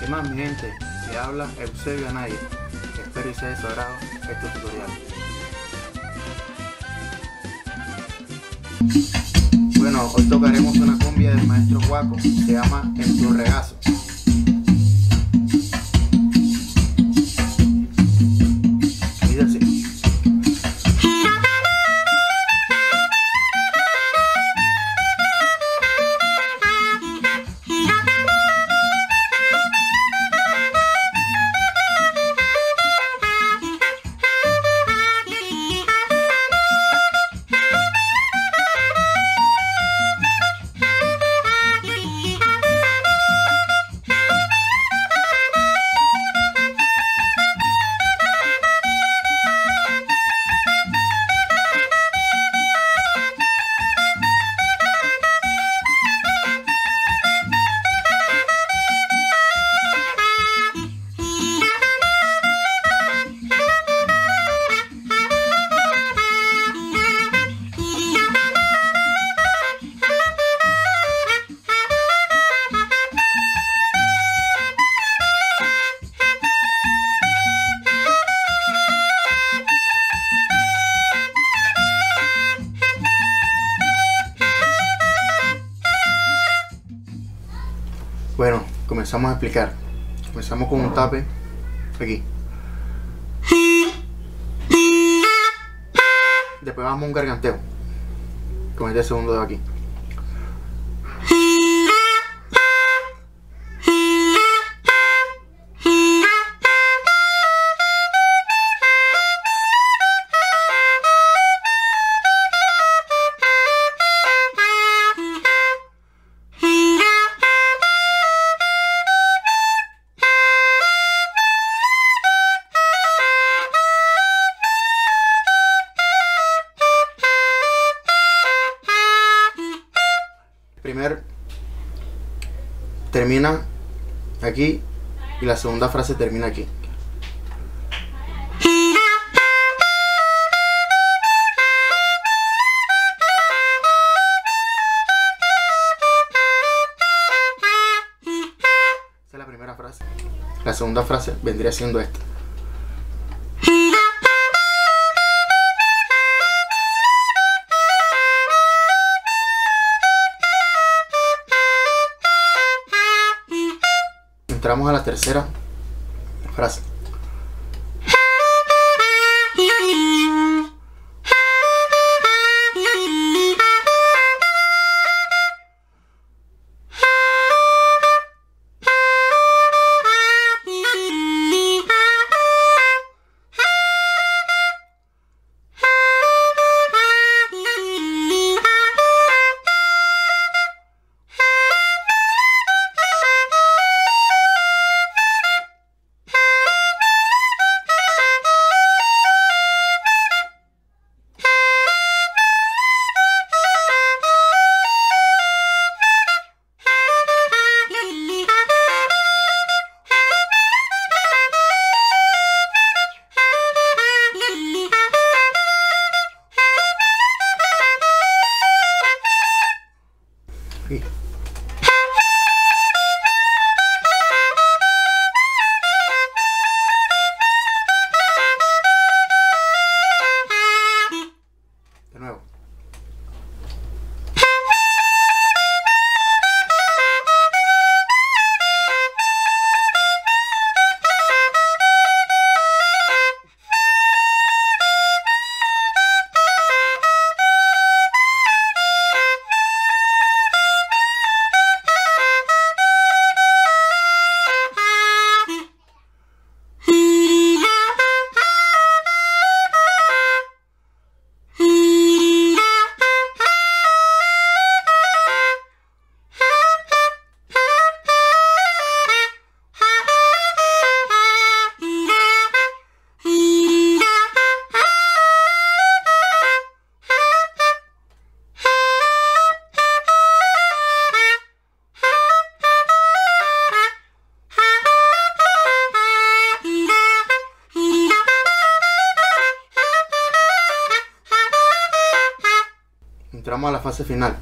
¿Qué más mi gente? Se habla Eusebio Anaya. Espero y sea de su agrado este tutorial. Bueno, hoy tocaremos una cumbia del maestro Guaco, se llama En tu regazo. Comenzamos a explicar. Comenzamos con un tape aquí. Después vamos a un garganteo. Con este segundo de aquí. Termina aquí y la segunda frase termina aquí. Esa es la primera frase. La segunda frase vendría siendo esta. Entramos a la tercera frase. Entramos a la fase final.